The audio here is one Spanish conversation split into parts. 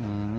Mm.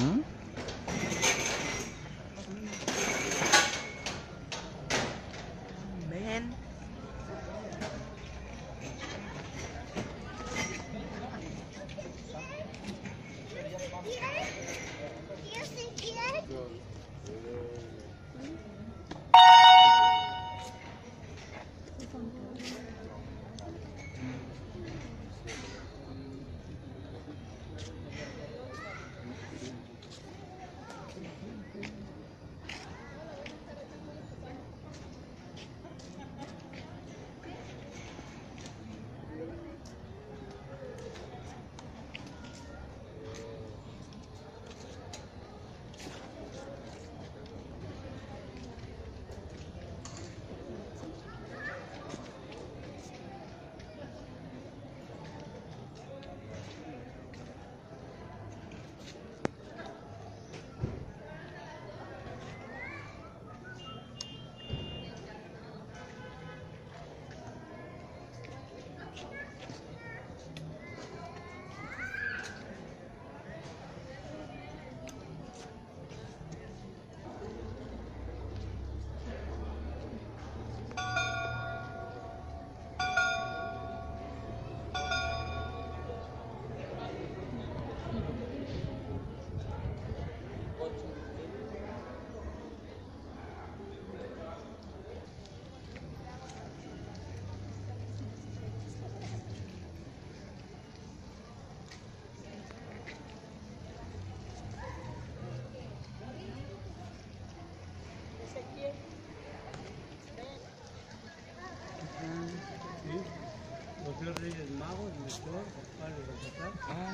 Ah,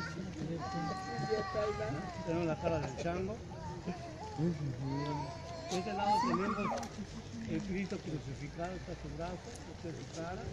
tenemos la cara del chango. De este lado tenemos el Cristo crucificado, está su brazo, esta es su cara.